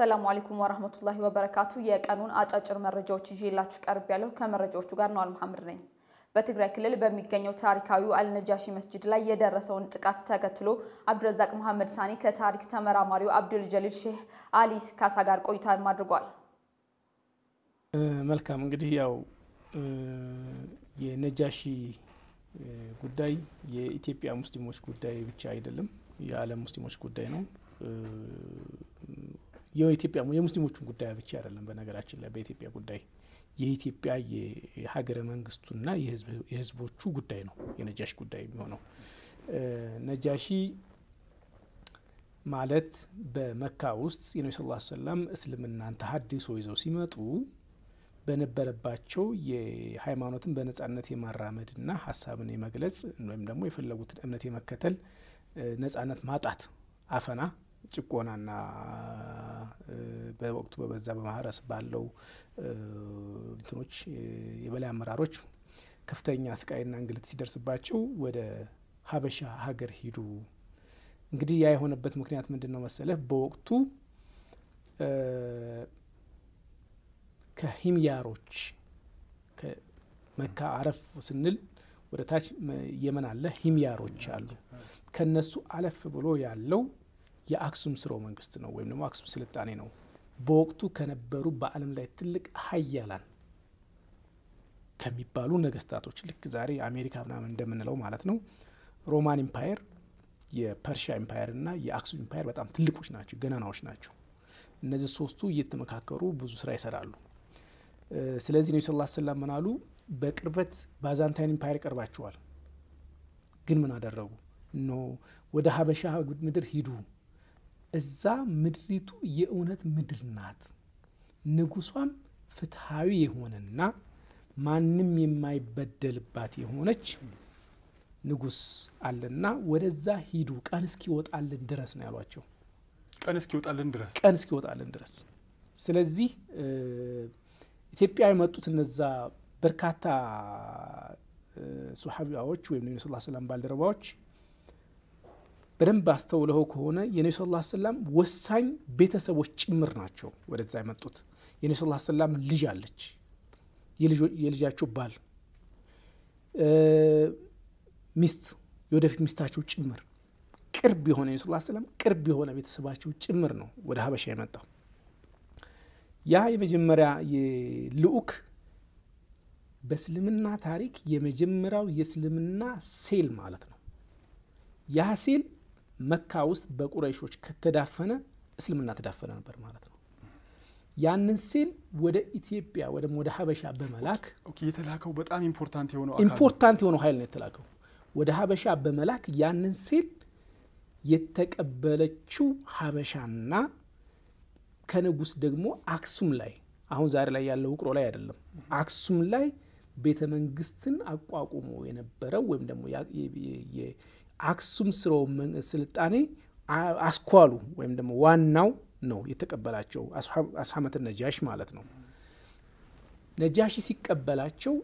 አሰላሙ አለይኩም ወራህመቱላሂ ወበረካቱ። የቀኑን አጫጭር መረጃዎች ይዤላችሁ ቀርብ ያለው ከመረጃዎቹ ጋር ነው አልመሐመድ ነኝ። በትግራይ ክልል በሚገኘው ታሪካዊው አልነጃሺ መስጂድ ላይ የደረሰውን ጥቃት ተከትሎ አብዱረዛቅ መሐመድ ሳኒ ከታሪክ ተመራማሪው አብዱል ጀሊል ሼህ አሊ ካሳ ጋር ቆይታን አድርጓል። መልካም እንግዲህ ያው የነጃሺ ጉዳይ የኢትዮጵያ ሙስሊሞች ጉዳይ ብቻ አይደለም፣ የዓለም ሙስሊሞች ጉዳይ ነው። የኢትዮጵያ የሙስሊሞቹን ጉዳይ ብቻ አይደለም። በነገራችን ላይ በኢትዮጵያ ጉዳይ የኢትዮጵያ የሀገረ መንግስቱና የህዝቦቹ ጉዳይ ነው የነጃሺ ጉዳይ የሚሆነው። ነጃሺ ማለት በመካ ውስጥ የነቢ ስ ሰላም እስልምናን ተሀድሶ ይዘው ሲመጡ በነበረባቸው የሃይማኖትን በነጻነት የማራመድና ሀሳብን የመግለጽ ወይም ደግሞ የፈለጉትን እምነት የመከተል ነጻነት ማጣት፣ አፈና፣ ጭቆናና በወቅቱ በበዛ በማህረስ ባለው እንትኖች የበላይ አመራሮች ከፍተኛ ስቃይና እንግልት ሲደርስባቸው ወደ ሀበሻ ሀገር ሂዱ። እንግዲህ ያ የሆነበት ምክንያት ምንድን ነው መሰለህ? በወቅቱ ከሂምያሮች ከመካ አረፍ ስንል ወደ ታች የመን አለ፣ ሂምያሮች አሉ። ከነሱ አለፍ ብሎ ያለው የአክሱም ስርወ መንግስት ነው ወይም ደግሞ አክሱም ስልጣኔ ነው። በወቅቱ ከነበሩ በዓለም ላይ ትልቅ ሀያላን ከሚባሉ ነገስታቶች ልክ ዛሬ አሜሪካ ምናምን እንደምንለው ማለት ነው። Roman Empire፣ የፐርሺያ Empire እና የአክሱም Empire በጣም ትልቆች ናቸው፣ ገናናዎች ናቸው። እነዚህ ሶስቱ እየተመካከሩ ብዙ ስራ ይሰራሉ። ስለዚህ ነቢ ስ ሰላም ምን? በቅርበት Byzantine Empire ይቀርባቸዋል። ግን ምን አደረጉ? no ወደ ሀበሻ ምድር ሂዱ። እዛ ምድሪቱ የእውነት ምድር ናት። ንጉሷም ፍትሐዊ የሆነና ማንም የማይበደልባት የሆነች ንጉስ አለና ወደዛ ሂዱ ቀን እስኪወጣልን ድረስ ነው ያሏቸው። ቀን እስኪወጣልን ድረስ ቀን እስኪወጣልን ድረስ። ስለዚህ ኢትዮጵያ የመጡት እነዛ በርካታ ሶሓቢያዎች ወይም የነቢ ስ ሰላም ባልደረባዎች በደንብ አስተውለው ከሆነ የነቢ ስ ሰላም ወሳኝ ቤተሰቦች ጭምር ናቸው ወደዛ የመጡት። የነቢ ስ ሰላም ልጅ አለች፣ የልጃቸው ባል ሚስት፣ የወደፊት ሚስታቸው ጭምር ቅርብ የሆነ የነቢ ስ ሰላም ቅርብ የሆነ ቤተሰባቸው ጭምር ነው ወደ ሀበሻ የመጣው። ያ የመጀመሪያ የልኡክ በእስልምና ታሪክ የመጀመሪያው የእስልምና ሴል ማለት ነው። ያ ሴል መካ ውስጥ በቁረይሾች ከተዳፈነ እስልምና ተዳፈነ ነበር ማለት ነው። ያንን ሴል ወደ ኢትዮጵያ ወይም ወደ ሀበሻ በመላክ የተላከው በጣም important የሆነው important የሆነው ኃይል ነው የተላከው። ወደ ሀበሻ በመላክ ያንን ሴል የተቀበለችው ሀበሻና ከንጉስ ደግሞ አክሱም ላይ አሁን ዛሬ ላይ ያለው ውቅሮ ላይ አይደለም፣ አክሱም ላይ ቤተ መንግስትን አቋቁሞ የነበረው ወይም ደግሞ የአክሱም ስርወ ስልጣኔ አስኳሉ ወይም ደግሞ ዋናው ነው የተቀበላቸው አስሐመት ነጃሽ ማለት ነው። ነጃሺ ሲቀበላቸው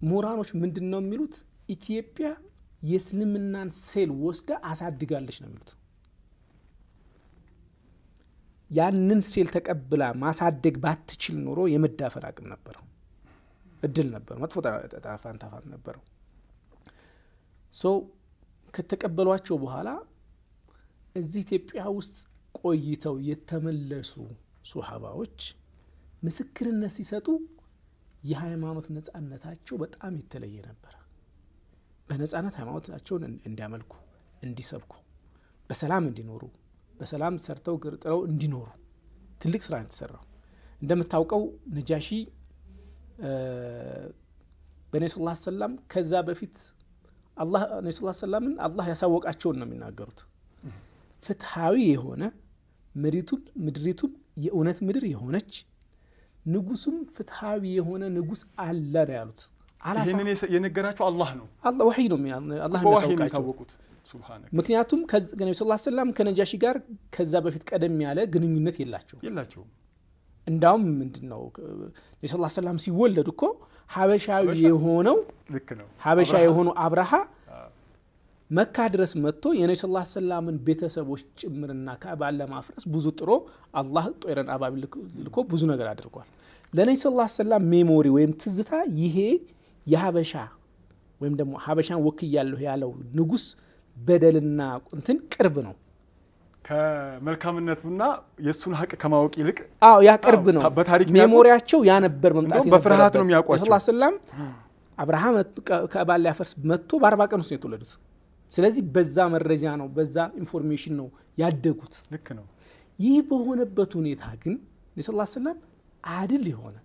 ምሁራኖች ምንድን ነው የሚሉት? ኢትዮጵያ የእስልምናን ሴል ወስዳ አሳድጋለች ነው የሚሉት። ያንን ሴል ተቀብላ ማሳደግ ባትችል ኖሮ የመዳፈን አቅም ነበረው፣ እድል ነበረው፣ መጥፎ ጣፋንታፋን ነበረው። ከተቀበሏቸው በኋላ እዚህ ኢትዮጵያ ውስጥ ቆይተው የተመለሱ ሱሐባዎች ምስክርነት ሲሰጡ የሃይማኖት ነጻነታቸው በጣም የተለየ ነበረ። በነጻነት ሃይማኖታቸውን እንዲያመልኩ፣ እንዲሰብኩ፣ በሰላም እንዲኖሩ በሰላም ሰርተው ግርጥረው እንዲኖሩ ትልቅ ስራ የተሰራው። እንደምታውቀው ነጃሺ በነቢ ስ ሰላም ከዛ በፊት አላህ ነቢ ስ ሰላምን አላህ ያሳወቃቸውን ነው የሚናገሩት። ፍትሐዊ የሆነ ምድሪቱም ምድሪቱም የእውነት ምድር የሆነች ንጉሱም ፍትሐዊ የሆነ ንጉስ አለ ነው ያሉት። ይህንን የነገራቸው አላህ ነው፣ ወሕይ ነው አላህ ሱብሃነክ ምክንያቱም ነቢ ስ ሰላም ከነጃሺ ጋር ከዛ በፊት ቀደም ያለ ግንኙነት የላቸው። የላቸውም። እንዳውም ምንድን ነው ነቢ ስ ሰላም ሲወለዱ እኮ ሀበሻዊ የሆነው ሀበሻ የሆነው አብርሃ መካ ድረስ መጥቶ የነቢ ስ ሰላምን ቤተሰቦች ጭምርና ካዕባን ለማፍረስ ብዙ ጥሮ አላህ ጦይረን አባቢል ልኮ ብዙ ነገር አድርጓል። ለነቢ ስ ሰላም memory ወይም ትዝታ ይሄ የሀበሻ ወይም ደግሞ ሀበሻን ወክያለሁ ያለው ንጉስ በደልና እንትን ቅርብ ነው። ከመልካምነቱና የእሱን ሀቅ ከማወቅ ይልቅ አዎ ያ ቅርብ ነው። በታሪክ memory ያቸው ያ ነበር መምጣት በፍርሃት ነው የሚያውቋቸው። ስ ሰላም አብርሃም ካዕባን ሊያፈርስ መጥቶ በአርባ ቀን ውስጥ ነው የተወለዱት። ስለዚህ በዛ መረጃ ነው በዛ information ነው ያደጉት። ልክ ነው። ይህ በሆነበት ሁኔታ ግን ነቢ ስ ሰላም አድል የሆነ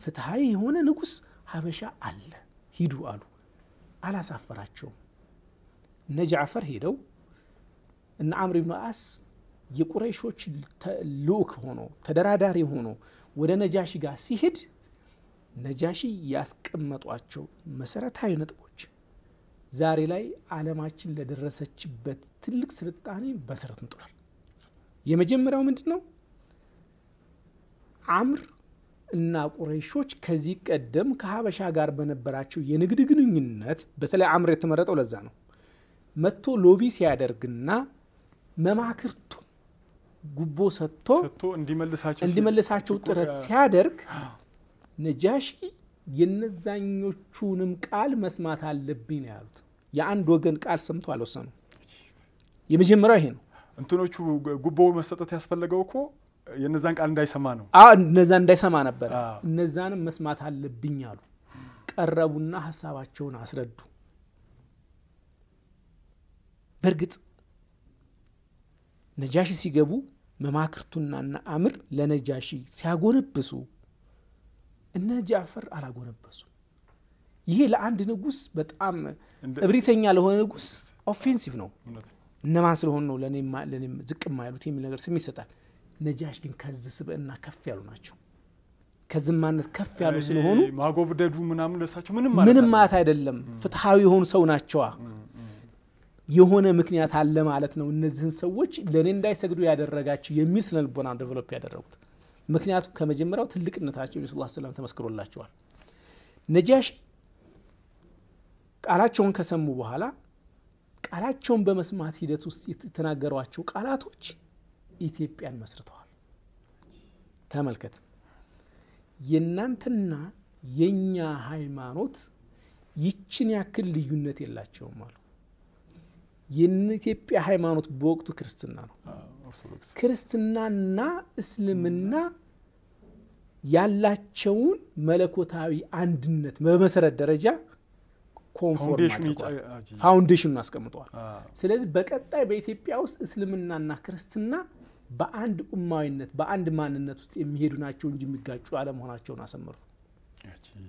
ፍትሐዊ የሆነ ንጉስ ሀበሻ አለ ሂዱ አሉ። አላሳፈራቸውም። እነ ጃዕፈር ሄደው እነ አምር ብኑ አስ የቁረይሾች ልኡክ ሆኖ ተደራዳሪ ሆኖ ወደ ነጃሺ ጋር ሲሄድ ነጃሺ ያስቀመጧቸው መሰረታዊ ነጥቦች ዛሬ ላይ ዓለማችን ለደረሰችበት ትልቅ ስልጣኔ መሰረት ጥሏል። የመጀመሪያው ምንድን ነው? አምር እና ቁረይሾች ከዚህ ቀደም ከሀበሻ ጋር በነበራቸው የንግድ ግንኙነት በተለይ አምር የተመረጠው ለዛ ነው። መጥቶ ሎቢ ሲያደርግና መማክርቱ ጉቦ ሰጥቶ እንዲመልሳቸው ጥረት ሲያደርግ ነጃሺ የነዛኞቹንም ቃል መስማት አለብኝ ነው ያሉት። የአንድ ወገን ቃል ሰምቶ አልወሰኑ። የመጀመሪያው ይሄ ነው። እንትኖቹ ጉቦ መስጠት ያስፈለገው እኮ የነዛን ቃል እንዳይሰማ ነው። አዎ እነዛ እንዳይሰማ ነበረ። እነዛንም መስማት አለብኝ አሉ። ቀረቡና ሀሳባቸውን አስረዱ። በእርግጥ ነጃሺ ሲገቡ መማክርቱና አምር ለነጃሺ ሲያጎነብሱ እነ ጃዕፈር አላጎነበሱ። ይሄ ለአንድ ንጉስ በጣም እብሪተኛ ለሆነ ንጉስ offensive ነው። እነማን ስለሆኑ ነው ለእኔም ዝቅ የማይሉት የሚል ነገር ስሜት ይሰጣል። ነጃሽ ግን ከዚህ ስብዕና ከፍ ያሉ ናቸው። ከዝማነት ከፍ ያሉ ስለሆኑ ማጎብደዱ ምናምን ለሳቸው ምንም ማለት አይደለም። ፍትሐዊ የሆኑ ሰው ናቸዋ። የሆነ ምክንያት አለ ማለት ነው። እነዚህን ሰዎች ለእኔ እንዳይሰግዱ ያደረጋቸው የሚል ስነ ልቦና ዴቨሎፕ ያደረጉት። ምክንያቱም ከመጀመሪያው ትልቅነታቸው ስ ሰላም ተመስክሮላቸዋል። ነጃሺ ቃላቸውን ከሰሙ በኋላ ቃላቸውን በመስማት ሂደት ውስጥ የተናገሯቸው ቃላቶች ኢትዮጵያን መስርተዋል። ተመልከት፣ የእናንተና የእኛ ሃይማኖት ይችን ያክል ልዩነት የላቸውም አሉ። የኢትዮጵያ ሃይማኖት በወቅቱ ክርስትና ነው። ክርስትናና እስልምና ያላቸውን መለኮታዊ አንድነት በመሰረት ደረጃ confirm foundation ኑን አስቀምጠዋል። ስለዚህ በቀጣይ በኢትዮጵያ ውስጥ እስልምናና ክርስትና በአንድ ኡማዊነት በአንድ ማንነት ውስጥ የሚሄዱ ናቸው እንጂ የሚጋጩ አለመሆናቸውን አሰመሩ።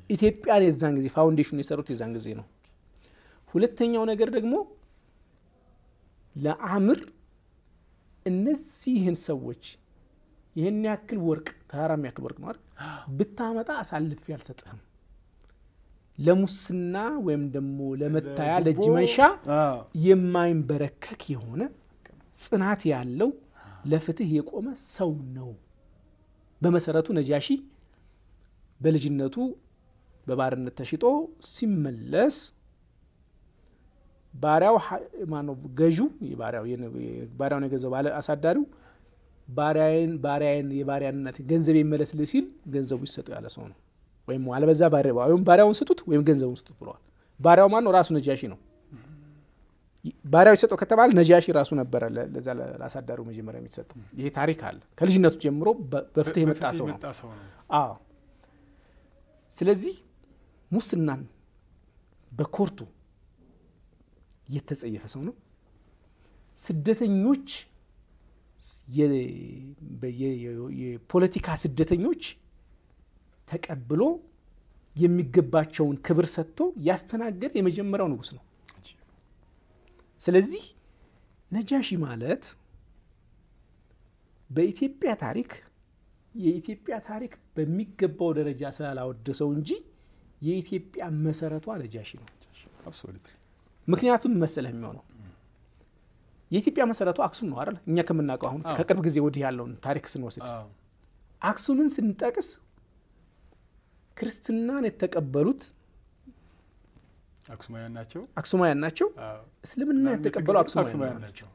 ኢትዮጵያን የዛን ጊዜ ፋውንዴሽኑ የሰሩት የዛን ጊዜ ነው። ሁለተኛው ነገር ደግሞ ለአምር እነዚህን ሰዎች ይህን ያክል ወርቅ ተራራ የሚያክል ወርቅ ነው አይደል? ብታመጣ አሳልፌ አልሰጥህም፣ ለሙስና ወይም ደግሞ ለመታያ ለእጅ መንሻ የማይንበረከክ የሆነ ጽናት ያለው ለፍትህ የቆመ ሰው ነው። በመሰረቱ ነጃሺ በልጅነቱ በባርነት ተሽጦ ሲመለስ ባሪያው ማነው ገዢው ባሪያውን የገዛው ባለ አሳዳሪው ባሪያዬን ባሪያዬን የባሪያነት ገንዘብ ይመለስልህ ሲል ገንዘቡ ይሰጠው ያለ ሰው ነው። ወይም አለበዛ ወይም ባሪያውን ስጡት ወይም ገንዘቡን ስጡት ብለዋል። ባሪያው ማን ነው? ራሱ ነጃሺ ነው። ባሪያው ይሰጠው ከተባለ ነጃሺ ራሱ ነበረ ለ- ለዛ ለ- ለአሳዳሪው መጀመሪያ የሚሰጠው። ይሄ ታሪክ አለ። ከልጅነቱ ጀምሮ በፍትህ የመጣ ሰው ነው። የመጣ ሰው ነው። አዎ። ስለዚህ ሙስናን በኮርቱ የተጸየፈ ሰው ነው። ስደተኞች የፖለቲካ ስደተኞች ተቀብሎ የሚገባቸውን ክብር ሰጥቶ ያስተናገደ የመጀመሪያው ንጉሥ ነው። ስለዚህ ነጃሺ ማለት በኢትዮጵያ ታሪክ የኢትዮጵያ ታሪክ በሚገባው ደረጃ ስላላወደሰው እንጂ የኢትዮጵያ መሰረቷ ነጃሺ ነው። ምክንያቱም መሰለህ የሚሆነው የኢትዮጵያ መሰረቷ አክሱም ነው አይደል? እኛ ከምናውቀው አሁን ከቅርብ ጊዜ ወዲህ ያለውን ታሪክ ስንወስድ አክሱምን ስንጠቅስ ክርስትናን የተቀበሉት አክሱማውያን ናቸው። አክሱማውያን ናቸው። እስልምና የተቀበሉ አክሱማውያን ናቸው።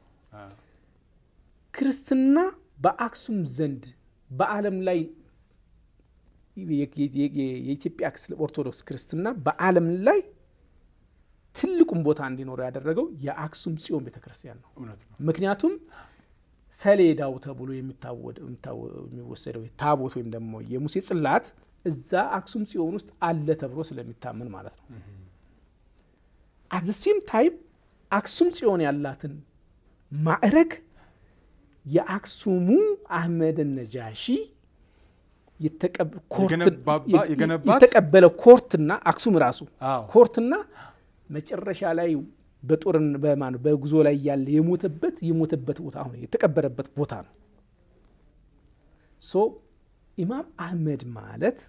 ክርስትና በአክሱም ዘንድ በዓለም ላይ የኢትዮጵያ ክስ- ኦርቶዶክስ ክርስትና በዓለም ላይ ትልቁን ቦታ እንዲኖረው ያደረገው የአክሱም ጽዮን ቤተ ክርስቲያን ነው። ምክንያቱም ሰሌዳው ተብሎ የሚወሰደው ታቦት ወይም ደግሞ የሙሴ ጽላት እዛ አክሱም ጽዮን ውስጥ አለ ተብሎ ስለሚታመን ማለት ነው። at the same time አክሱም ጽዮን ያላትን ማዕረግ የአክሱሙ አህመድ ነጃሺ የተቀበለ court ና አክሱም ራሱ court ና መጨረሻ ላይ በጦርን በማን በጉዞ ላይ ያለ የሞተበት የሞተበት ቦታ አሁን የተቀበረበት ቦታ ነው። so ኢማም አህመድ ማለት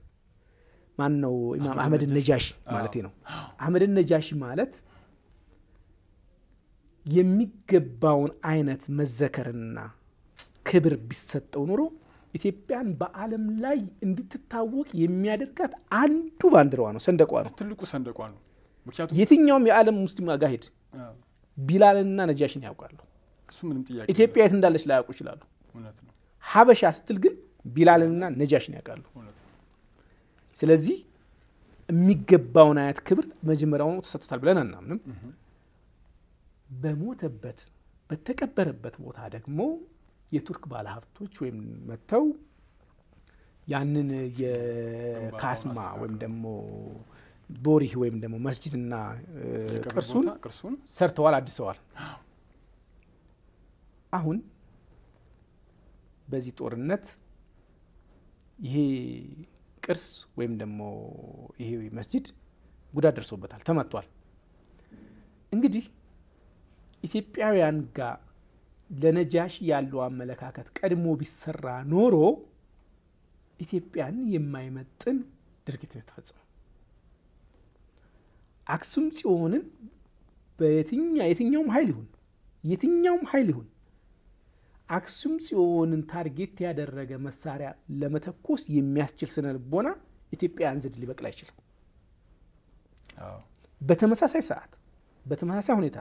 ማን ነው? ኢማም አህመድ ነጃሺ ማለት ነው። አህመድ ነጃሺ ማለት የሚገባውን አይነት መዘከርና ክብር ቢሰጠው ኖሮ ኢትዮጵያን በዓለም ላይ እንድትታወቅ የሚያደርጋት አንዱ ባንዲራዋ ነው፣ ሰንደቋ ነው። ትልቁ ሰንደቋ ነው። የትኛውም የዓለም ሙስሊም ጋር ሄድ አዎ፣ ቢላልና ነጃሽን ያውቃሉ። ኢትዮጵያ የት እንዳለች ላያውቁ ይችላሉ። ሀበሻ ስትል ግን ቢላልና ነጃሽን ያውቃሉ። ስለዚህ የሚገባውን አይነት ክብር መጀመሪያውኑ ተሰጥቶታል ብለን አናምንም። በሞተበት በተቀበረበት ቦታ ደግሞ የቱርክ ባለሀብቶች ወይም መጥተው ያንን የካስማ ወይም ደግሞ ቦሪህ ወይም ደግሞ መስጅድና ቅርሱን ሰርተዋል፣ አድሰዋል። አሁን በዚህ ጦርነት ይሄ ቅርስ ወይም ደግሞ ይሄ መስጅድ ጉዳት ደርሶበታል፣ ተመቷል። እንግዲህ ኢትዮጵያውያን ጋር ለነጃሺ ያለው አመለካከት ቀድሞ ቢሰራ ኖሮ ኢትዮጵያን የማይመጥን ድርጊት ነው የተፈጸመው። አክሱም ጽዮንን በየትኛ የትኛውም ኃይል ይሁን የትኛውም ኃይል ይሁን አክሱም ጽዮንን target ያደረገ መሳሪያ ለመተኮስ የሚያስችል ስነ ልቦና ኢትዮጵያውያን ዘንድ ሊበቅል አይችልም። አዎ፣ በተመሳሳይ ሰዓት በተመሳሳይ ሁኔታ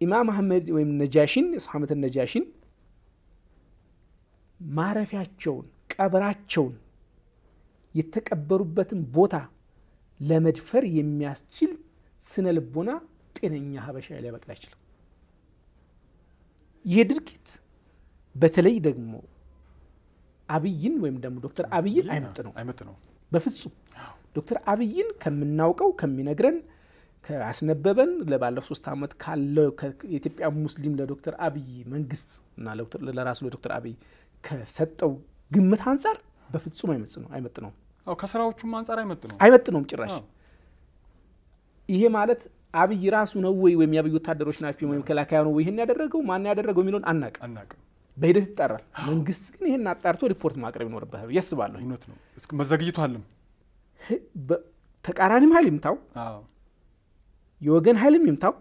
ኢማም አህመድ ወይም ነጃሽን አህመድ ነጃሽን ማረፊያቸውን ቀብራቸውን የተቀበሩበትን ቦታ ለመድፈር የሚያስችል ስነ ልቦና ጤነኛ ሀበሻ ሊያበቅል አይችልም። ይህ ድርጊት በተለይ ደግሞ አብይን ወይም ደግሞ ዶክተር አብይን አይመጥ ነው አይመጥ ነው። በፍጹም ዶክተር አብይን ከምናውቀው ከሚነግረን ካስነበበን ለባለፉት ሶስት ዓመት ካለው የኢትዮጵያ ሙስሊም ለዶክተር አብይ መንግስት እና ለዶክተር- ለራሱ ለዶክተር አብይ ከሰጠው ግምት አንጻር በፍጹም አይመጥ ነው አይመጥ ነው ከስራዎቹም አንጻር አይመጥ ነው። አይመጥ ነውም ጭራሽ። ይሄ ማለት አብይ ራሱ ነው ወይ ወይም የአብይ ወታደሮች ናቸው ወይም መከላከያ ነው ወይ ይህን ያደረገው ማን ያደረገው የሚለውን አናውቅም። በሂደት ይጣራል። መንግስት ግን ይህን አጣርቶ ሪፖርት ማቅረብ ይኖርበታል አስባለሁ። እውነት ነው። ህ- በ- ተቃራኒም ኃይል ይምታው የወገን ኃይልም ይምታው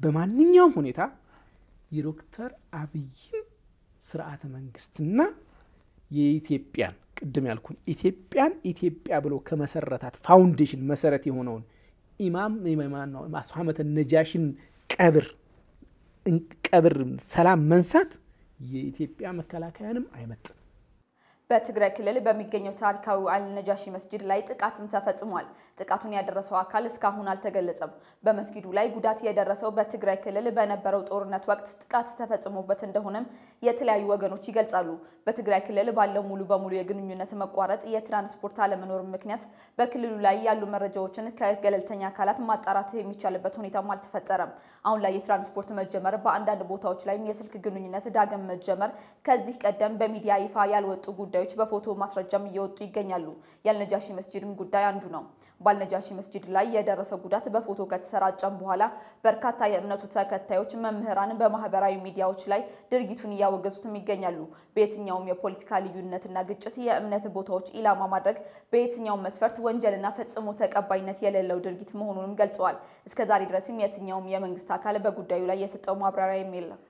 በማንኛውም ሁኔታ የዶክተር አብይን ስርዓተ መንግስትና የኢትዮጵያን ቅድም ያልኩን ኢትዮጵያን ኢትዮጵያ ብሎ ከመሰረታት ፋውንዴሽን መሰረት የሆነውን ኢማም ነው አስሐመተ ነጃሽን ቀብር ቀብር ሰላም መንሳት የኢትዮጵያ መከላከያንም አይመጥም። በትግራይ ክልል በሚገኘው ታሪካዊ አልነጃሺ መስጂድ ላይ ጥቃትም ተፈጽሟል። ጥቃቱን ያደረሰው አካል እስካሁን አልተገለጸም። በመስጊዱ ላይ ጉዳት የደረሰው በትግራይ ክልል በነበረው ጦርነት ወቅት ጥቃት ተፈጽሞበት እንደሆነም የተለያዩ ወገኖች ይገልጻሉ። በትግራይ ክልል ባለው ሙሉ በሙሉ የግንኙነት መቋረጥ፣ የትራንስፖርት አለመኖር ምክንያት በክልሉ ላይ ያሉ መረጃዎችን ከገለልተኛ አካላት ማጣራት የሚቻልበት ሁኔታም አልተፈጠረም። አሁን ላይ የትራንስፖርት መጀመር፣ በአንዳንድ ቦታዎች ላይም የስልክ ግንኙነት ዳግም መጀመር ከዚህ ቀደም በሚዲያ ይፋ ያልወጡ ጉዳዮች በፎቶ ማስረጃም እየወጡ ይገኛሉ። የአልነጃሺ መስጂድም ጉዳይ አንዱ ነው። በአልነጃሺ መስጂድ ላይ የደረሰው ጉዳት በፎቶ ከተሰራጨም በኋላ በርካታ የእምነቱ ተከታዮች፣ መምህራን በማህበራዊ ሚዲያዎች ላይ ድርጊቱን እያወገዙትም ይገኛሉ። በየትኛውም የፖለቲካ ልዩነትና ግጭት የእምነት ቦታዎች ኢላማ ማድረግ በየትኛውም መስፈርት ወንጀልና ፈጽሞ ተቀባይነት የሌለው ድርጊት መሆኑንም ገልጸዋል። እስከዛሬ ድረስም የትኛውም የመንግስት አካል በጉዳዩ ላይ የሰጠው ማብራሪያ የለም።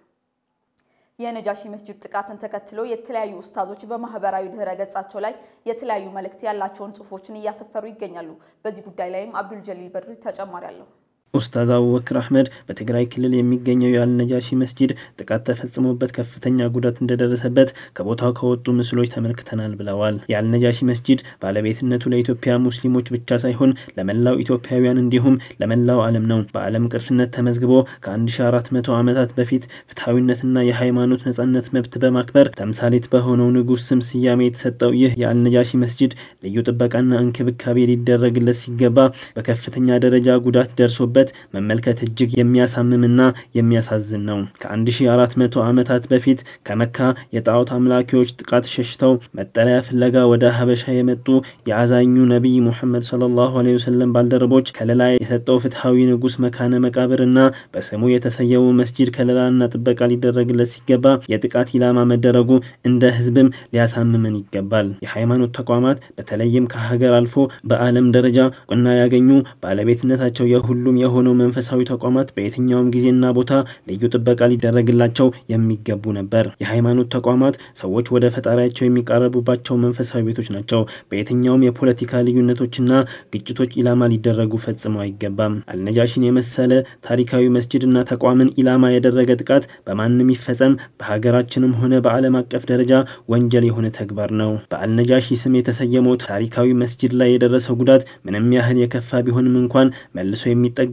የነጃሺ መስጂድ ጥቃትን ተከትሎ የተለያዩ ኡስታዞች በማህበራዊ ድህረ ገጻቸው ላይ የተለያዩ መልእክት ያላቸውን ጽሁፎችን እያሰፈሩ ይገኛሉ። በዚህ ጉዳይ ላይም አብዱል ጀሊል በድሪ ተጨማሪ አለው። ኡስታዝ አቡበክር አህመድ በትግራይ ክልል የሚገኘው የአልነጃሺ መስጂድ ጥቃት ተፈጽሞበት ከፍተኛ ጉዳት እንደደረሰበት ከቦታው ከወጡ ምስሎች ተመልክተናል ብለዋል። የአልነጃሺ መስጂድ ባለቤትነቱ ለኢትዮጵያ ሙስሊሞች ብቻ ሳይሆን ለመላው ኢትዮጵያውያን እንዲሁም ለመላው ዓለም ነው። በዓለም ቅርስነት ተመዝግቦ ከ1400 ዓመታት በፊት ፍትሐዊነትና የሃይማኖት ነጻነት መብት በማክበር ተምሳሌት በሆነው ንጉሥ ስም ስያሜ የተሰጠው ይህ የአልነጃሺ መስጂድ ልዩ ጥበቃና እንክብካቤ ሊደረግለት ሲገባ በከፍተኛ ደረጃ ጉዳት ደርሶበት መመልከት እጅግ የሚያሳምምና የሚያሳዝን ነው። ከ1400 ዓመታት በፊት ከመካ የጣዖት አምላኪዎች ጥቃት ሸሽተው መጠለያ ፍለጋ ወደ ሀበሻ የመጡ የአዛኙ ነቢይ ሙሐመድ ሰለላሁ ዐለይሂ ወሰለም ባልደረቦች ከለላ የሰጠው ፍትሐዊ ንጉሥ መካነ መቃብርና በስሙ የተሰየሙ መስጂድ ከለላና ጥበቃ ሊደረግለት ሲገባ የጥቃት ኢላማ መደረጉ እንደ ሕዝብም ሊያሳምመን ይገባል። የሃይማኖት ተቋማት በተለይም ከሀገር አልፎ በዓለም ደረጃ ቁና ያገኙ ባለቤትነታቸው የሁሉም የሆነው መንፈሳዊ ተቋማት በየትኛውም ጊዜና ቦታ ልዩ ጥበቃ ሊደረግላቸው የሚገቡ ነበር። የሃይማኖት ተቋማት ሰዎች ወደ ፈጣሪያቸው የሚቃረቡባቸው መንፈሳዊ ቤቶች ናቸው። በየትኛውም የፖለቲካ ልዩነቶችና ግጭቶች ኢላማ ሊደረጉ ፈጽሞ አይገባም። አልነጃሺን የመሰለ ታሪካዊ መስጅድና ተቋምን ኢላማ ያደረገ ጥቃት በማንም ይፈጸም በሀገራችንም ሆነ በዓለም አቀፍ ደረጃ ወንጀል የሆነ ተግባር ነው። በአልነጃሺ ስም የተሰየመው ታሪካዊ መስጅድ ላይ የደረሰው ጉዳት ምንም ያህል የከፋ ቢሆንም እንኳን መልሶ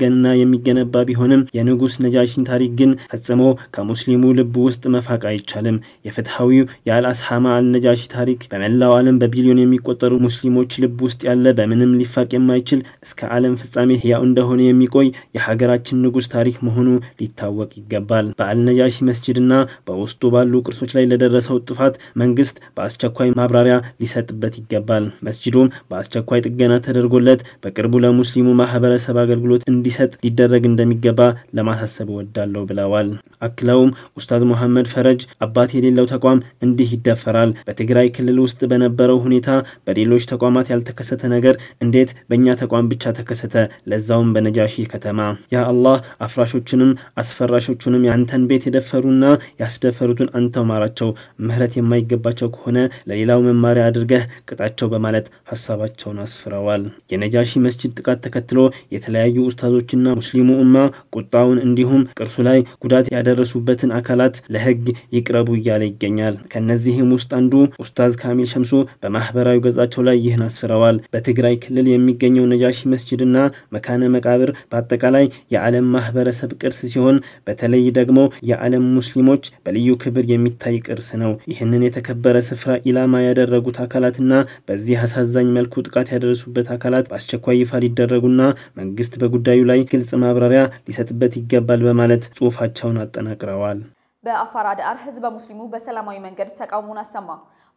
የሚጠገንና የሚገነባ ቢሆንም የንጉሥ ነጃሺን ታሪክ ግን ፈጽሞ ከሙስሊሙ ልብ ውስጥ መፋቅ አይቻልም። የፍትሐዊው የአልአስሐማ አልነጃሺ ታሪክ በመላው ዓለም በቢሊዮን የሚቆጠሩ ሙስሊሞች ልብ ውስጥ ያለ በምንም ሊፋቅ የማይችል እስከ ዓለም ፍጻሜ ሕያው እንደሆነ የሚቆይ የሀገራችን ንጉሥ ታሪክ መሆኑ ሊታወቅ ይገባል። በአልነጃሺ መስጅድና በውስጡ ባሉ ቅርሶች ላይ ለደረሰው ጥፋት መንግስት በአስቸኳይ ማብራሪያ ሊሰጥበት ይገባል። መስጅዱም በአስቸኳይ ጥገና ተደርጎለት በቅርቡ ለሙስሊሙ ማህበረሰብ አገልግሎት እንዲሰጥ ሊደረግ እንደሚገባ ለማሳሰብ እወዳለሁ ብለዋል። አክለውም ኡስታዝ ሙሐመድ ፈረጅ አባት የሌለው ተቋም እንዲህ ይደፈራል። በትግራይ ክልል ውስጥ በነበረው ሁኔታ በሌሎች ተቋማት ያልተከሰተ ነገር እንዴት በእኛ ተቋም ብቻ ተከሰተ? ለዛውም በነጃሺ ከተማ። ያ አላህ አፍራሾቹንም አስፈራሾቹንም የአንተን ቤት የደፈሩና ያስደፈሩትን አንተው ማራቸው። ምህረት የማይገባቸው ከሆነ ለሌላው መማሪያ አድርገህ ቅጣቸው በማለት ሀሳባቸውን አስፍረዋል። የነጃሺ መስጅድ ጥቃት ተከትሎ የተለያዩ ኡስታዞችና ሙስሊሙ ኡማ ቁጣውን እንዲሁም ቅርሱ ላይ ጉዳት ያደረሱበትን አካላት ለህግ ይቅረቡ እያለ ይገኛል። ከነዚህም ውስጥ አንዱ ኡስታዝ ካሚል ሸምሱ በማህበራዊ ገጻቸው ላይ ይህን አስፍረዋል። በትግራይ ክልል የሚገኘው ነጃሺ መስጅድና መካነ መቃብር በአጠቃላይ የዓለም ማህበረሰብ ቅርስ ሲሆን በተለይ ደግሞ የዓለም ሙስሊሞች በልዩ ክብር የሚታይ ቅርስ ነው። ይህንን የተከበረ ስፍራ ኢላማ ያደረጉት አካላትና በዚህ አሳዛኝ መልኩ ጥቃት ያደረሱበት አካላት በአስቸኳይ ይፋ ሊደረጉና መንግስት በጉዳዩ ላይ ግልጽ ማብራሪያ ሊሰጥበት ይገባል በማለት ጽሁፋቸውን አጠናቅረዋል። በአፋር አድአር ህዝበ ሙስሊሙ በሰላማዊ መንገድ ተቃውሞውን አሰማ።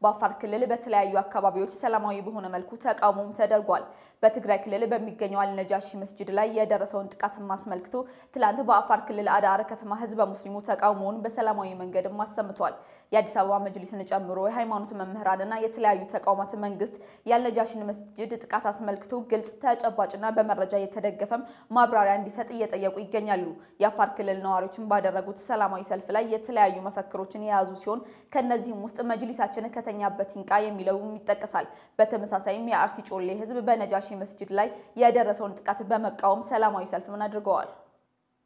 በአፋር ክልል በተለያዩ አካባቢዎች ሰላማዊ በሆነ መልኩ ተቃውሞም ተደርጓል። በትግራይ ክልል በሚገኘው አልነጃሺ መስጅድ ላይ የደረሰውን ጥቃትም አስመልክቶ ትላንት በአፋር ክልል አድአር ከተማ ህዝበ ሙስሊሙ ተቃውሞውን በሰላማዊ መንገድም አሰምቷል። የአዲስ አበባ መጅሊስን ጨምሮ የሃይማኖት መምህራንና የተለያዩ ተቋማት መንግስት የአልነጃሺን መስጅድ ጥቃት አስመልክቶ ግልጽ፣ ተጨባጭና በመረጃ የተደገፈም ማብራሪያ እንዲሰጥ እየጠየቁ ይገኛሉ። የአፋር ክልል ነዋሪዎችን ባደረጉት ሰላማዊ ሰልፍ ላይ የተለያዩ መፈክሮችን የያዙ ሲሆን ከእነዚህም ውስጥ መጅሊሳችን ከተኛበት ይንቃ የሚለውም ይጠቀሳል። በተመሳሳይም የአርሲ ጮሌ ህዝብ በነጃሺ መስጅድ ላይ የደረሰውን ጥቃት በመቃወም ሰላማዊ ሰልፍም አድርገዋል።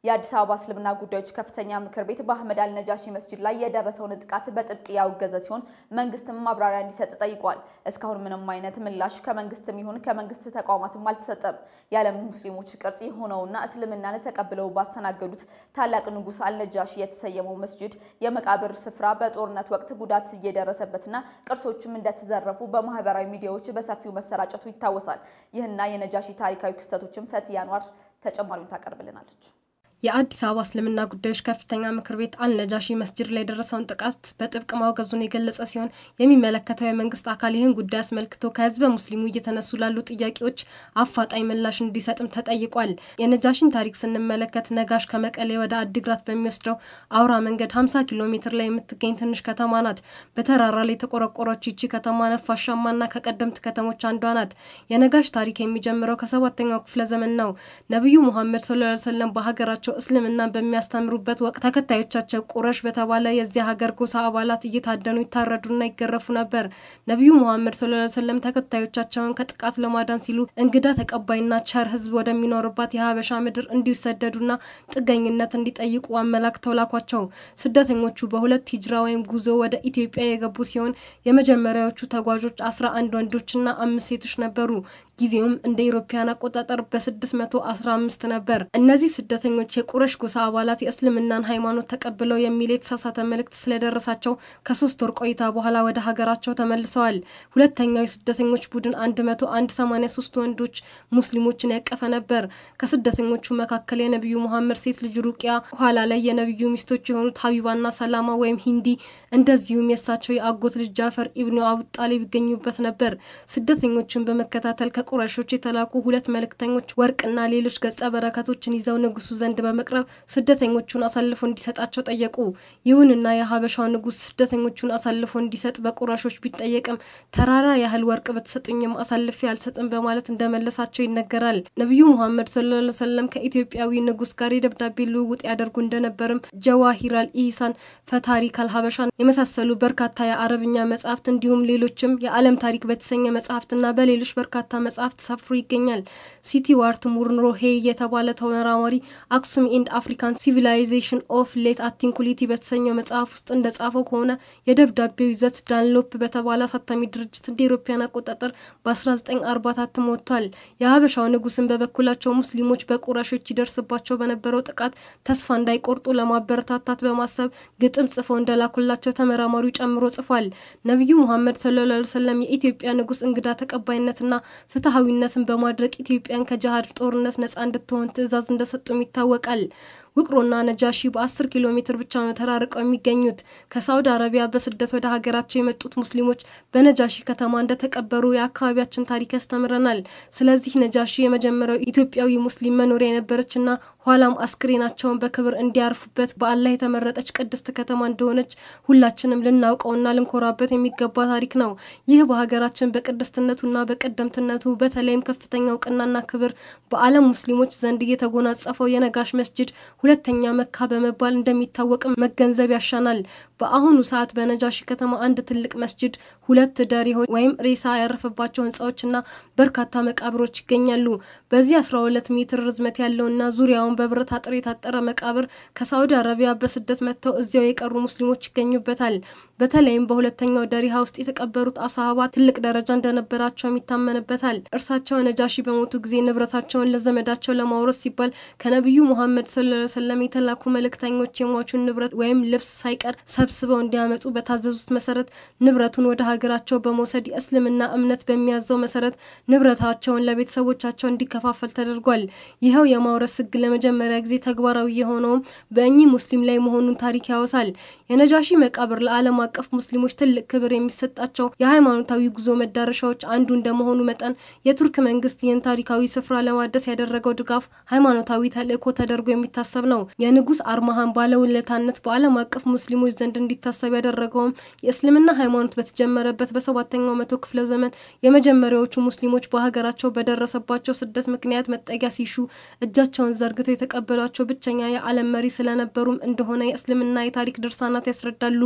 የአዲስ አበባ እስልምና ጉዳዮች ከፍተኛ ምክር ቤት በአህመድ አልነጃሺ መስጅድ ላይ የደረሰውን ጥቃት በጥብቅ ያወገዘ ሲሆን መንግስትም ማብራሪያ እንዲሰጥ ጠይቋል። እስካሁን ምንም አይነት ምላሽ ከመንግስትም ይሁን ከመንግስት ተቋማትም አልተሰጠም። የዓለም ሙስሊሞች ቅርጽ የሆነውና እስልምናን ተቀብለው ባስተናገዱት ታላቅ ንጉሥ አልነጃሺ የተሰየመው መስጅድ የመቃብር ስፍራ በጦርነት ወቅት ጉዳት እየደረሰበትና ቅርሶችም እንደተዘረፉ በማህበራዊ ሚዲያዎች በሰፊው መሰራጨቱ ይታወሳል። ይህና የነጃሺ ታሪካዊ ክስተቶችን ፈትያ አንዋር ተጨማሪውን ታቀርብልናለች። የአዲስ አበባ እስልምና ጉዳዮች ከፍተኛ ምክር ቤት አልነጃሺ መስጅድ ላይ የደረሰውን ጥቃት በጥብቅ ማውገዙን የገለጸ ሲሆን የሚመለከተው የመንግስት አካል ይህን ጉዳይ አስመልክቶ ከህዝበ ሙስሊሙ እየተነሱ ላሉ ጥያቄዎች አፋጣኝ ምላሽ እንዲሰጥም ተጠይቋል። የነጃሺን ታሪክ ስንመለከት ነጋሽ ከመቀሌ ወደ አዲግራት በሚወስደው አውራ መንገድ 50 ኪሎ ሜትር ላይ የምትገኝ ትንሽ ከተማ ናት። በተራራ ላይ የተቆረቆረች ይቺ ከተማ ነፋሻማና ከቀደምት ከተሞች አንዷ ናት። የነጋሽ ታሪክ የሚጀምረው ከሰባተኛው ክፍለ ዘመን ነው። ነቢዩ ሙሐመድ ሰለላሁ ዐለይሂ ወሰለም በሀገራቸው ተከታዮቻቸው እስልምናን በሚያስተምሩበት ወቅት ተከታዮቻቸው ቁረሽ በተባለ የዚያ ሀገር ጎሳ አባላት እየታደኑ ይታረዱና ይገረፉ ነበር። ነቢዩ ሙሐመድ ሰለላሁ ዐለይሂ ወሰለም ተከታዮቻቸውን ከጥቃት ለማዳን ሲሉ እንግዳ ተቀባይና ቸር ሕዝብ ወደሚኖርባት የሀበሻ ምድር እንዲሰደዱና ጥገኝነት እንዲጠይቁ አመላክተው ላኳቸው። ስደተኞቹ በሁለት ሂጅራ ወይም ጉዞ ወደ ኢትዮጵያ የገቡ ሲሆን የመጀመሪያዎቹ ተጓዦች አስራ አንድ ወንዶችና አምስት ሴቶች ነበሩ። ጊዜውም እንደ ኢሮፓያን አቆጣጠር በ615 ነበር። እነዚህ ስደተኞች የቁረሽ ጎሳ አባላት የእስልምናን ሃይማኖት ተቀብለው የሚል የተሳሳተ መልእክት ስለደረሳቸው ከሶስት ወር ቆይታ በኋላ ወደ ሀገራቸው ተመልሰዋል። ሁለተኛው የስደተኞች ቡድን 183 ወንዶች ሙስሊሞችን ያቀፈ ነበር። ከስደተኞቹ መካከል የነቢዩ መሐመድ ሴት ልጅ ሩቅያ፣ ኋላ ላይ የነቢዩ ሚስቶች የሆኑት ሀቢባና ሰላማ ወይም ሂንዲ፣ እንደዚሁም የእሳቸው የአጎት ልጅ ጃፈር ኢብኑ አቡ ይገኙበት ነበር። ስደተኞችን በመከታተል ከቁረሾች የተላኩ ሁለት መልእክተኞች ወርቅና ሌሎች ገጸ በረከቶችን ይዘው ንጉሱ ዘንድ በመቅረብ ስደተኞቹን አሳልፎ እንዲሰጣቸው ጠየቁ። ይሁንና የሀበሻው ንጉስ ስደተኞቹን አሳልፎ እንዲሰጥ በቁረሾች ቢጠየቅም ተራራ ያህል ወርቅ ብትሰጡኝም አሳልፌ አልሰጥም በማለት እንደመለሳቸው ይነገራል። ነቢዩ ሙሐመድ ሰለላሁ ዐለይሂ ወሰለም ከኢትዮጵያዊ ንጉስ ጋር የደብዳቤ ልውውጥ ያደርጉ እንደነበርም ጀዋሂራል ኢህሳን፣ ፈታሪክ አልሀበሻን የመሳሰሉ በርካታ የአረብኛ መጽሐፍት እንዲሁም ሌሎችም የዓለም ታሪክ በተሰኘ መጽሐፍትና በሌሎች በርካታ መጽሐፍት ሰፍሮ ይገኛል። ስቱዋርት ሙንሮሄይ የተባለ ተመራማሪ Aksum an African civilization of late antiquity በተሰኘው መጽሐፍ ውስጥ እንደጻፈው ከሆነ የደብዳቤው ይዘት ዳንሎፕ በተባለ አሳታሚ ድርጅት እንደ አውሮፓውያን አቆጣጠር በ1940 ታትሞ ወጥቷል። የሀበሻው ንጉስን በበኩላቸው ሙስሊሞች በቁረሾች ይደርስባቸው በነበረው ጥቃት ተስፋ እንዳይቆርጡ ለማበረታታት በማሰብ ግጥም ጽፈው እንደላኩላቸው ተመራማሪው ጨምሮ ጽፏል። ነቢዩ ሙሐመድ ሰለላሁ ወሰለም የኢትዮጵያ ንጉስ እንግዳ ተቀባይነትና ፍትሐዊነትን በማድረግ ኢትዮጵያን ከጅሃድ ጦርነት ነጻ እንድትሆን ትዕዛዝ እንደሰጡም ይታወቃል። ውቅሮና ነጃሺ በ10 ኪሎ ሜትር ብቻ ነው ተራርቀው የሚገኙት። ከሳውዲ አረቢያ በስደት ወደ ሀገራቸው የመጡት ሙስሊሞች በነጃሺ ከተማ እንደተቀበሩ የአካባቢያችን ታሪክ ያስተምረናል። ስለዚህ ነጃሺ የመጀመሪያው ኢትዮጵያዊ ሙስሊም መኖሪያ የነበረችና ኋላም አስክሬናቸውን በክብር እንዲያርፉበት በአላህ የተመረጠች ቅድስት ከተማ እንደሆነች ሁላችንም ልናውቀውና ልንኮራበት የሚገባ ታሪክ ነው። ይህ በሀገራችን በቅድስትነቱና በቀደምትነቱ በተለይም ከፍተኛ እውቅናና ክብር በዓለም ሙስሊሞች ዘንድ እየተጎናጸፈው የነጋሽ መስጅድ ሁለተኛ መካ በመባል እንደሚታወቅም መገንዘብ ያሻናል። በአሁኑ ሰዓት በነጃሺ ከተማ አንድ ትልቅ መስጅድ፣ ሁለት ደሪሆ ወይም ሬሳ ያረፈባቸው ህንፃዎችና በርካታ መቃብሮች ይገኛሉ። በዚህ 12 ሜትር ርዝመት ያለውና ዙሪያውን በብረት አጥር የታጠረ መቃብር ከሳዑዲ አረቢያ በስደት መጥተው እዚያው የቀሩ ሙስሊሞች ይገኙበታል። በተለይም በሁለተኛው ደሪሃ ውስጥ የተቀበሩት አሳሃባ ትልቅ ደረጃ እንደነበራቸውም ይታመንበታል። እርሳቸው ነጃሺ በሞቱ ጊዜ ንብረታቸውን ለዘመዳቸው ለማውረስ ሲባል ከነቢዩ ሙሐመድ ሰለላሁ ወሰለም የተላኩ መልእክተኞች የሟቹን ንብረት ወይም ልብስ ሳይቀር ሰብስበው እንዲያመጡ በታዘዙት መሰረት ንብረቱን ወደ ሀገራቸው በመውሰድ የእስልምና እምነት በሚያዘው መሰረት ንብረታቸውን ለቤተሰቦቻቸው እንዲከፋፈል ተደርጓል። ይኸው የማውረስ ህግ ለመጀመሪያ ጊዜ ተግባራዊ የሆነውም በእኚህ ሙስሊም ላይ መሆኑን ታሪክ ያወሳል። የነጃሺ መቃብር ለዓለም አቀፍ ሙስሊሞች ትልቅ ክብር የሚሰጣቸው የሃይማኖታዊ ጉዞ መዳረሻዎች አንዱ እንደመሆኑ መጠን የቱርክ መንግስት ይህን ታሪካዊ ስፍራ ለማደስ ያደረገው ድጋፍ ሃይማኖታዊ ተልእኮ ተደርጎ የሚታሰብ ነው። የንጉስ አርማሃን ባለውለታነት በዓለም አቀፍ ሙስሊሞች ዘንድ እንዲታሰብ ያደረገውም የእስልምና ሃይማኖት በተጀመረበት በሰባተኛው መቶ ክፍለ ዘመን የመጀመሪያዎቹ ሙስሊሞች በሀገራቸው በደረሰባቸው ስደት ምክንያት መጠጊያ ሲሹ እጃቸውን ዘርግተው የተቀበሏቸው ብቸኛ የዓለም መሪ ስለነበሩም እንደሆነ የእስልምና የታሪክ ድርሳናት ያስረዳሉ።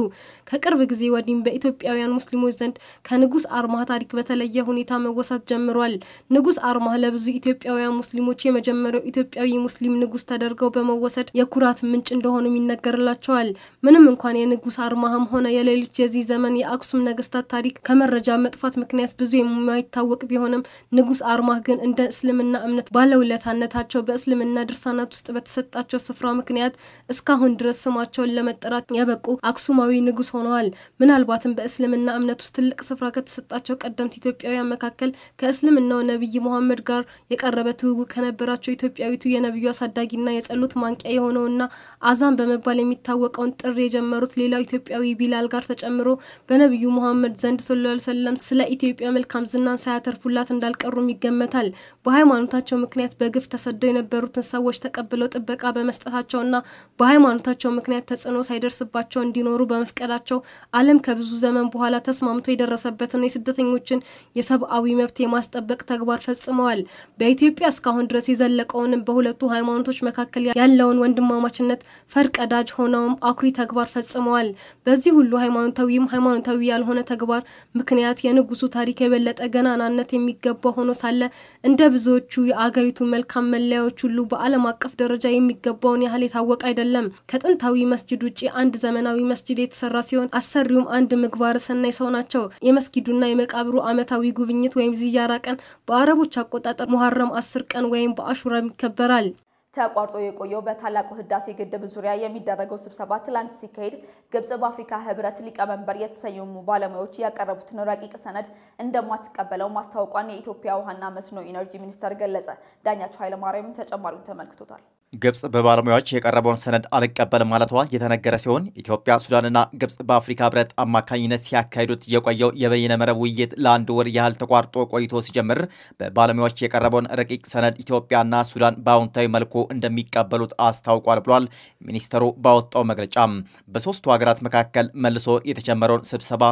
ከቅርብ ጊዜ ወዲህም በኢትዮጵያውያን ሙስሊሞች ዘንድ ከንጉስ አርማህ ታሪክ በተለየ ሁኔታ መወሳት ጀምሯል። ንጉስ አርማህ ለብዙ ኢትዮጵያውያን ሙስሊሞች የመጀመሪያው ኢትዮጵያዊ ሙስሊም ንጉስ ተደርገው በመወሰድ የኩራት ምንጭ እንደሆኑም ይነገርላቸዋል። ምንም እንኳን የንጉስ አርማህም ሆነ የሌሎች የዚህ ዘመን የአክሱም ነገስታት ታሪክ ከመረጃ መጥፋት ምክንያት ብዙ የማይታወቅ ቢሆንም ንጉስ አርማህ ግን እንደ እስልምና እምነት ባለውለታነታቸው በእስልምና ድርሳናት ውስጥ በተሰጣቸው ስፍራ ምክንያት እስካሁን ድረስ ስማቸውን ለመጠራት ያበቁ አክሱማዊ ንጉስ ሆነዋል። ምናልባትም በእስልምና እምነት ውስጥ ትልቅ ስፍራ ከተሰጣቸው ቀደምት ኢትዮጵያውያን መካከል ከእስልምናው ነቢይ ሙሐመድ ጋር የቀረበ ትውውቅ ከነበራቸው ኢትዮጵያዊቱ የነቢዩ አሳዳጊና የጸሎት ማንቂያ የሆነውና አዛን በመባል የሚታወቀውን ጥሪ የጀመሩት ሌላው ኢትዮጵያዊ ቢላል ጋር ተጨምሮ በነቢዩ ሙሐመድ ዘንድ ሰለላሁ ዐለይሂ ወሰለም ስለ ኢትዮጵያ መልካም ዝናን ሳያተርፉላት እንዳልቀሩም ይገመታል። በሃይማኖታቸው ምክንያት በግፍ ተሰደው የነበሩትን ሰዎች ተቀብለው ጥበቃ በመስጠታቸውና በሃይማኖታቸው ምክንያት ተጽዕኖ ሳይደርስባቸው እንዲኖሩ በመፍቀዳቸው ዓለም ከብዙ ዘመን በኋላ ተስማምቶ የደረሰበትን የስደተኞችን የሰብአዊ መብት የማስጠበቅ ተግባር ፈጽመዋል። በኢትዮጵያ እስካሁን ድረስ የዘለቀውንም በሁለቱ ሃይማኖቶች መካከል ያለውን ያለውን ወንድማማችነት ፈርቀዳጅ ሆነውም አኩሪ ተግባር ፈጽመዋል። በዚህ ሁሉ ሃይማኖታዊም ሃይማኖታዊ ያልሆነ ተግባር ምክንያት የንጉሱ ታሪክ የበለጠ ገናናነት የሚገባው ሆኖ ሳለ እንደ ብዙዎቹ የአገሪቱ መልካም መለያዎች ሁሉ በዓለም አቀፍ ደረጃ የሚገባውን ያህል የታወቀ አይደለም። ከጥንታዊ መስጅድ ውጭ አንድ ዘመናዊ መስጅድ የተሰራ ሲሆን አሰሪውም አንድ ምግባረ ሰናይ ሰው ናቸው። የመስጊዱና የመቃብሩ ዓመታዊ ጉብኝት ወይም ዝያራ ቀን በአረቦች አቆጣጠር ሙሐረም አስር ቀን ወይም በአሹራም ይከበራል። ተቋርጦ የቆየው በታላቁ ህዳሴ ግድብ ዙሪያ የሚደረገው ስብሰባ ትላንት ሲካሄድ ግብጽ በአፍሪካ ህብረት ሊቀመንበር የተሰየሙ ባለሙያዎች ያቀረቡትን ረቂቅ ሰነድ እንደማትቀበለው ማስታወቋን የኢትዮጵያ ውሃና መስኖ ኢነርጂ ሚኒስቴር ገለጸ። ዳኛቸው ኃይለማርያም ተጨማሪውን ተመልክቶታል። ግብጽ በባለሙያዎች የቀረበውን ሰነድ አልቀበልም ማለቷ የተነገረ ሲሆን ኢትዮጵያ፣ ሱዳንና ግብጽ በአፍሪካ ህብረት አማካኝነት ሲያካሂዱት የቆየው የበይነ መረብ ውይይት ለአንድ ወር ያህል ተቋርጦ ቆይቶ ሲጀምር በባለሙያዎች የቀረበውን ረቂቅ ሰነድ ኢትዮጵያና ሱዳን በአዎንታዊ መልኩ እንደሚቀበሉት አስታውቋል ብሏል። ሚኒስተሩ ባወጣው መግለጫ በሶስቱ ሀገራት መካከል መልሶ የተጀመረውን ስብሰባ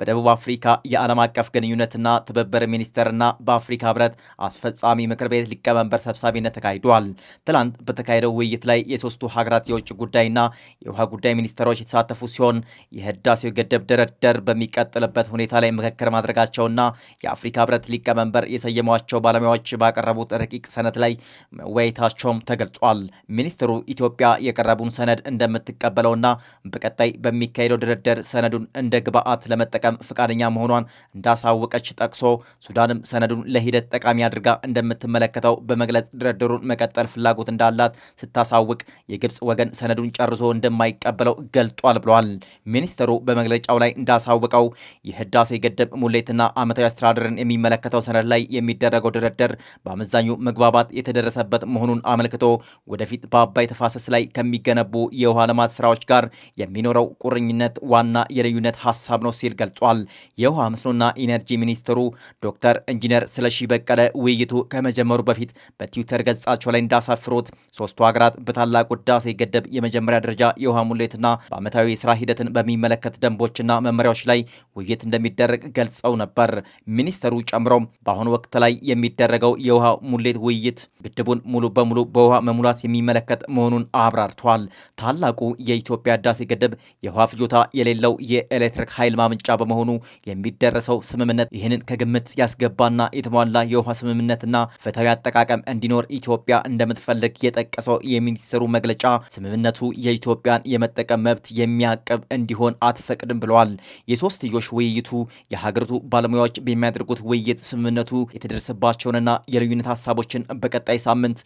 በደቡብ አፍሪካ የዓለም አቀፍ ግንኙነትና ትብብር ሚኒስቴርና በአፍሪካ ህብረት አስፈጻሚ ምክር ቤት ሊቀመንበር ሰብሳቢነት ተካሂዷል። ትላንት በተካሄደው ውይይት ላይ የሶስቱ ሀገራት የውጭ ጉዳይና የውሃ ጉዳይ ሚኒስትሮች የተሳተፉ ሲሆን የህዳሴው ግድብ ድርድር በሚቀጥልበት ሁኔታ ላይ ምክክር ማድረጋቸውና የአፍሪካ ህብረት ሊቀመንበር የሰየሟቸው ባለሙያዎች ባቀረቡት ረቂቅ ሰነድ ላይ መወያየታቸውም ተገልጿል። ሚኒስትሩ ኢትዮጵያ የቀረቡን ሰነድ እንደምትቀበለውና በቀጣይ በሚካሄደው ድርድር ሰነዱን እንደ ግብአት ለመጠቀም ፈቃደኛ መሆኗን እንዳሳወቀች ጠቅሶ ሱዳንም ሰነዱን ለሂደት ጠቃሚ አድርጋ እንደምትመለከተው በመግለጽ ድርድሩን መቀጠል ፍላጎት እንዳላት ስታሳውቅ የግብፅ ወገን ሰነዱን ጨርሶ እንደማይቀበለው ገልጧል ብለዋል። ሚኒስትሩ በመግለጫው ላይ እንዳሳወቀው የህዳሴ ግድብ ሙሌትና ዓመታዊ አስተዳደርን የሚመለከተው ሰነድ ላይ የሚደረገው ድርድር በአመዛኙ መግባባት የተደረሰበት መሆኑን አመልክቶ ወደፊት በአባይ ተፋሰስ ላይ ከሚገነቡ የውሃ ልማት ስራዎች ጋር የሚኖረው ቁርኝነት ዋና የልዩነት ሀሳብ ነው ሲል ገልጿል። የውሃ መስኖና ኢነርጂ ሚኒስትሩ ዶክተር ኢንጂነር ስለሺ በቀለ ውይይቱ ከመጀመሩ በፊት በትዊተር ገጻቸው ላይ እንዳሳፍሩት ሶስቱ ሀገራት በታላቁ ህዳሴ ግድብ የመጀመሪያ ደረጃ የውሃ ሙሌትና በዓመታዊ የስራ ሂደትን በሚመለከት ደንቦችና መመሪያዎች ላይ ውይይት እንደሚደረግ ገልጸው ነበር። ሚኒስተሩ ጨምሮም በአሁኑ ወቅት ላይ የሚደረገው የውሃ ሙሌት ውይይት ግድቡን ሙሉ በሙሉ በውሃ መሙላት የሚመለከት መሆኑን አብራርቷል። ታላቁ የኢትዮጵያ ህዳሴ ግድብ የውሃ ፍጆታ የሌለው የኤሌክትሪክ ኃይል ማመንጫ በመሆኑ የሚደረሰው ስምምነት ይህንን ከግምት ያስገባና የተሟላ የውሃ ስምምነትና ፍትሐዊ አጠቃቀም እንዲኖር ኢትዮጵያ እንደምትፈልግ የጠቀሰው የሚኒስትሩ መግለጫ ስምምነቱ የኢትዮጵያን የመጠቀም መብት የሚያቅብ እንዲሆን አትፈቅድም ብለዋል። የሶስትዮሽ ውይይቱ የሀገሪቱ ባለሙያዎች በሚያደርጉት ውይይት ስምምነቱ የተደረሰባቸውንና የልዩነት ሀሳቦችን በቀጣይ ሳምንት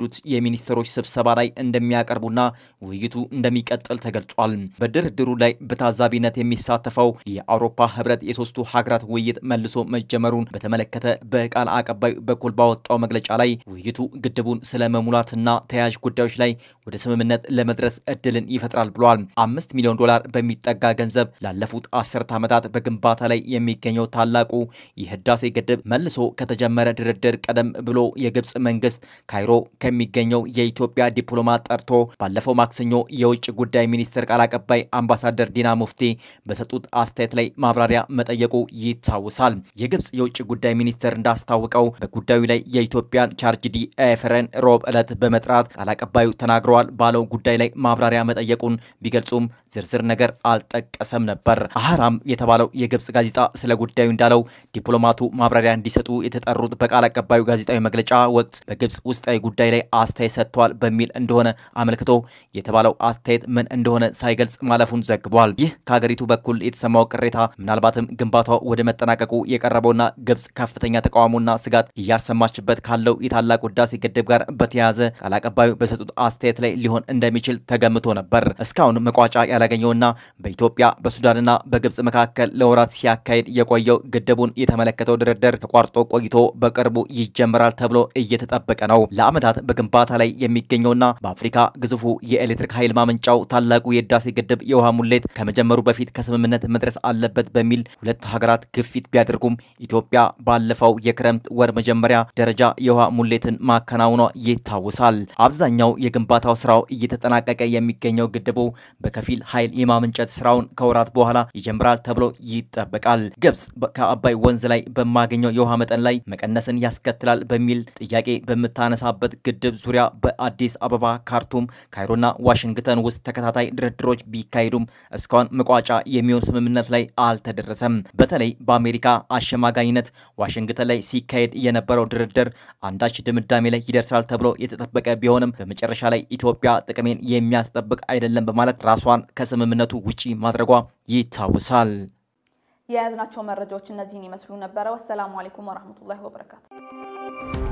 በሚያካሂዱት የሚኒስትሮች ስብሰባ ላይ እንደሚያቀርቡና ውይይቱ እንደሚቀጥል ተገልጿል። በድርድሩ ላይ በታዛቢነት የሚሳተፈው የአውሮፓ ህብረት የሶስቱ ሀገራት ውይይት መልሶ መጀመሩን በተመለከተ በቃል አቀባይ በኩል ባወጣው መግለጫ ላይ ውይይቱ ግድቡን ስለ መሙላትና ተያያዥ ጉዳዮች ላይ ወደ ስምምነት ለመድረስ እድልን ይፈጥራል ብሏል። አምስት ሚሊዮን ዶላር በሚጠጋ ገንዘብ ላለፉት አስርት ዓመታት በግንባታ ላይ የሚገኘው ታላቁ የህዳሴ ግድብ መልሶ ከተጀመረ ድርድር ቀደም ብሎ የግብፅ መንግስት ካይሮ ከሚገኘው የኢትዮጵያ ዲፕሎማት ጠርቶ ባለፈው ማክሰኞ የውጭ ጉዳይ ሚኒስትር ቃል አቀባይ አምባሳደር ዲና ሙፍቲ በሰጡት አስተያየት ላይ ማብራሪያ መጠየቁ ይታወሳል። የግብፅ የውጭ ጉዳይ ሚኒስትር እንዳስታወቀው በጉዳዩ ላይ የኢትዮጵያን chargé d'affaires ን ሮብ ዕለት በመጥራት ቃል አቀባዩ ተናግረዋል ባለው ጉዳይ ላይ ማብራሪያ መጠየቁን ቢገልጹም ዝርዝር ነገር አልጠቀሰም ነበር። አህራም የተባለው የግብፅ ጋዜጣ ስለ ጉዳዩ እንዳለው ዲፕሎማቱ ማብራሪያ እንዲሰጡ የተጠሩት በቃል አቀባዩ ጋዜጣዊ መግለጫ ወቅት በግብፅ ውስጣዊ ጉዳይ ላይ አስተያየት ሰጥተዋል በሚል እንደሆነ አመልክቶ የተባለው አስተያየት ምን እንደሆነ ሳይገልጽ ማለፉን ዘግቧል። ይህ ከሀገሪቱ በኩል የተሰማው ቅሬታ ምናልባትም ግንባታው ወደ መጠናቀቁ የቀረበውና ግብፅ ከፍተኛ ተቃውሞና ስጋት እያሰማችበት ካለው የታላቁ ህዳሴ ግድብ ጋር በተያያዘ ቃል አቀባዩ በሰጡት አስተያየት ላይ ሊሆን እንደሚችል ተገምቶ ነበር። እስካሁን መቋጫ ያላገኘውና በኢትዮጵያ በሱዳንና በግብፅ መካከል ለወራት ሲያካሄድ የቆየው ግድቡን የተመለከተው ድርድር ተቋርጦ ቆይቶ በቅርቡ ይጀምራል ተብሎ እየተጠበቀ ነው። ለዓመታት በግንባታ ላይ የሚገኘውና በአፍሪካ ግዙፉ የኤሌክትሪክ ኃይል ማመንጫው ታላቁ የህዳሴ ግድብ የውሃ ሙሌት ከመጀመሩ በፊት ከስምምነት መድረስ አለበት በሚል ሁለት ሀገራት ግፊት ቢያደርጉም ኢትዮጵያ ባለፈው የክረምት ወር መጀመሪያ ደረጃ የውሃ ሙሌትን ማከናወኗ ይታወሳል። አብዛኛው የግንባታው ስራው እየተጠናቀቀ የሚገኘው ግድቡ በከፊል ኃይል የማመንጨት ስራውን ከወራት በኋላ ይጀምራል ተብሎ ይጠበቃል። ግብጽ ከአባይ ወንዝ ላይ በማገኘው የውሃ መጠን ላይ መቀነስን ያስከትላል በሚል ጥያቄ በምታነሳበት ግድብ ዙሪያ በአዲስ አበባ፣ ካርቱም፣ ካይሮና ዋሽንግተን ውስጥ ተከታታይ ድርድሮች ቢካሄዱም እስካሁን መቋጫ የሚሆን ስምምነት ላይ አልተደረሰም። በተለይ በአሜሪካ አሸማጋኝነት ዋሽንግተን ላይ ሲካሄድ የነበረው ድርድር አንዳች ድምዳሜ ላይ ይደርሳል ተብሎ የተጠበቀ ቢሆንም በመጨረሻ ላይ ኢትዮጵያ ጥቅሜን የሚያስጠብቅ አይደለም በማለት ራሷን ከስምምነቱ ውጪ ማድረጓ ይታወሳል። የያዝናቸው መረጃዎች እነዚህን ይመስሉ ነበረ። ወሰላሙ አሌይኩም ወረህመቱላሂ ወበረካቱ።